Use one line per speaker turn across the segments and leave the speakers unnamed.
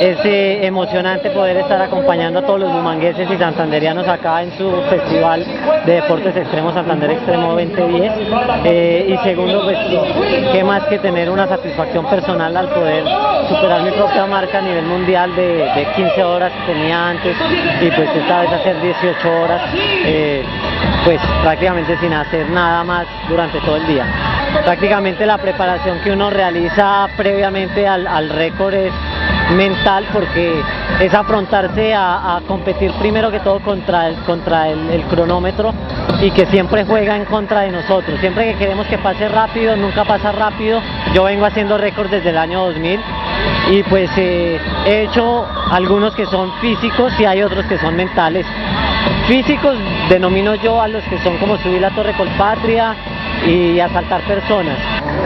es eh, emocionante poder estar acompañando a todos los bumangueses y santanderianos acá en su festival de deportes extremos Santander Extremo 2010 Eh, y segundo, pues qué más que tener una satisfacción personal al poder superar mi propia marca a nivel mundial de, de 15 horas que tenía antes y pues esta vez hacer 18 horas eh, pues prácticamente sin hacer nada más durante todo el día. Prácticamente la preparación que uno realiza previamente al récord es mental porque es afrontarse a, a competir primero que todo contra, el, contra el, cronómetro y que siempre juega en contra de nosotros. Siempre que queremos que pase rápido, nunca pasa rápido. Yo vengo haciendo récords desde el año 2000 y pues eh, he hecho algunos que son físicos y hay otros que son mentales. Físicos denomino yo a los que son como subir la Torre Colpatria y asaltar personas.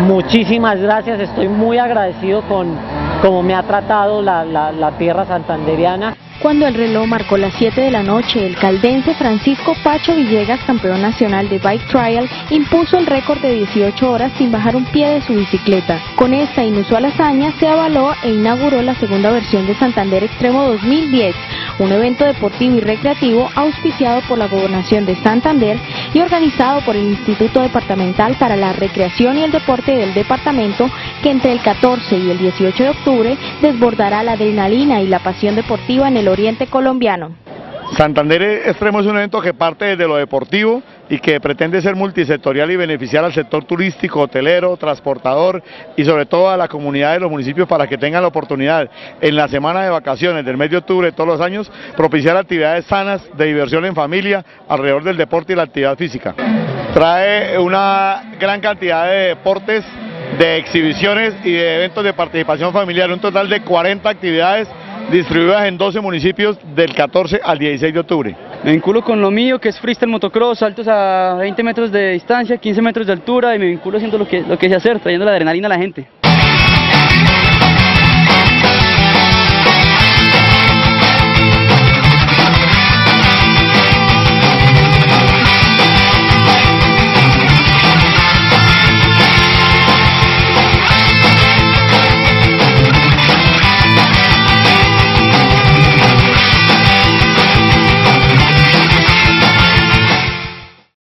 Muchísimas gracias, estoy muy agradecido con cómo me ha tratado la tierra santanderiana.
Cuando el reloj marcó las 7 de la noche, el caldense Francisco Pacho Villegas, campeón nacional de Bike Trial, impuso el récord de 18 horas sin bajar un pie de su bicicleta. Con esta inusual hazaña se avaló e inauguró la segunda versión de Santander Extremo 2010, un evento deportivo y recreativo auspiciado por la Gobernación de Santander y organizado por el Instituto Departamental para la Recreación y el Deporte del departamento, entre el 14 y el 18 de octubre desbordará la adrenalina y la pasión deportiva en el oriente colombiano.
Santander Extremo es un evento que parte desde lo deportivo y que pretende ser multisectorial y beneficiar al sector turístico, hotelero, transportador y sobre todo a la comunidad de los municipios para que tengan la oportunidad en la semana de vacaciones del mes de octubre todos los años propiciar actividades sanas de diversión en familia alrededor del deporte y la actividad física. Trae una gran cantidad de deportes, de exhibiciones y de eventos de participación familiar, un total de 40 actividades distribuidas en 12 municipios del 14 al 16 de octubre.
Me vinculo con lo mío, que es freestyle motocross, saltos a 20 metros de distancia, 15 metros de altura y me vinculo haciendo lo que, lo que sé hacer, trayendo la adrenalina a la gente.